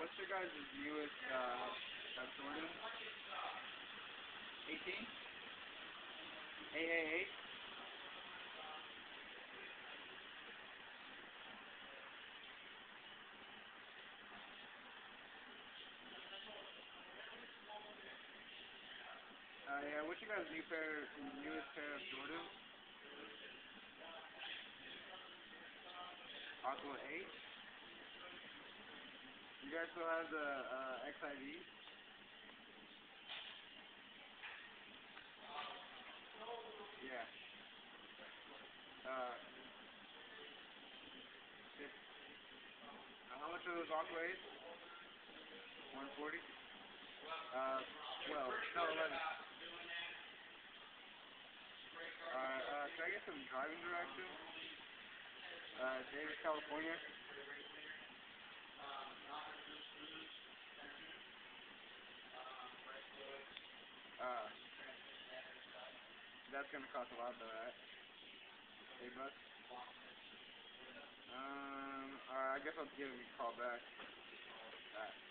what's your guys' newest uh, Jordan? 18? 888? Uh, yeah, what's your guys' new pair, newest pair of Jordans? Aqua 8? You guys still have the uh, XIV? Yeah. Uh, if, uh, how much are those 8s? 140? Uh, 12. No, 11. Alright, uh, can I get some driving directions? Uh, Davis, California. Uh, that's gonna cost a lot though, right? Eight bucks? Um, alright, I guess I'll give him a call back. Alright.